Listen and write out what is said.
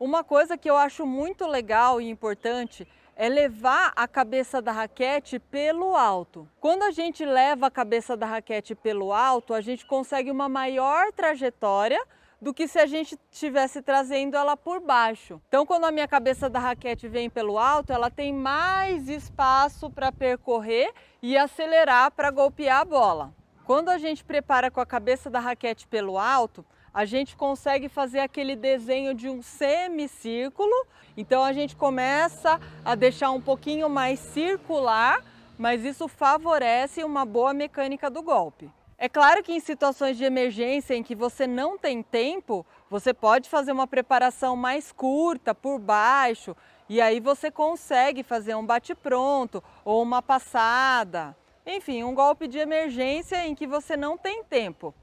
Uma coisa que eu acho muito legal e importante é levar a cabeça da raquete pelo alto. Quando a gente leva a cabeça da raquete pelo alto, a gente consegue uma maior trajetória do que se a gente estivesse trazendo ela por baixo. Então, quando a minha cabeça da raquete vem pelo alto, ela tem mais espaço para percorrer e acelerar para golpear a bola. Quando a gente prepara com a cabeça da raquete pelo alto, a gente consegue fazer aquele desenho de um semicírculo. Então a gente começa a deixar um pouquinho mais circular, mas isso favorece uma boa mecânica do golpe. É claro que em situações de emergência em que você não tem tempo, você pode fazer uma preparação mais curta por baixo e aí você consegue fazer um bate-pronto ou uma passada. Enfim, um golpe de emergência em que você não tem tempo.